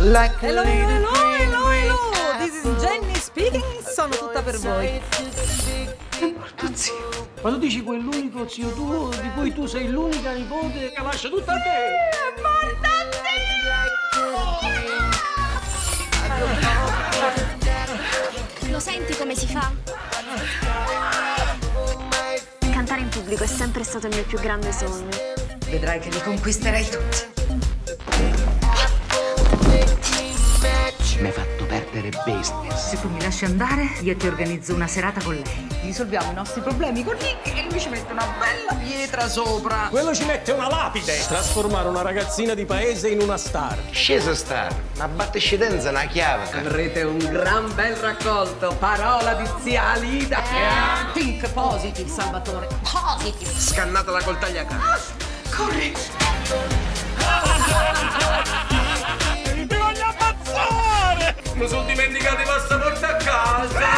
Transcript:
like Hello, hello, hello, hello. This is Jenny speaking. Sono tutta per voi. Ma tu dici quell'unico zio tuo di cui tu sei l'unica nipote che lascia tutto a te? Lo senti come si fa? Cantare in pubblico è sempre stato il mio più grande sogno. Vedrai che li conquisterai tutti. Business. Se tu mi lasci andare, io ti organizzo una serata con lei. Risolviamo i nostri problemi con Nick e lui ci mette una bella pietra sopra. Quello ci mette una lapide. Trasformare una ragazzina di paese in una star. Scesa star, una battescedenza una chiave. Avrete un gran bel raccolto. Parola di zia Alida. Think positive, Salvatore. Positive. Scannatela col tagliacazzo. Corri. dimenticate i passaporti a casa!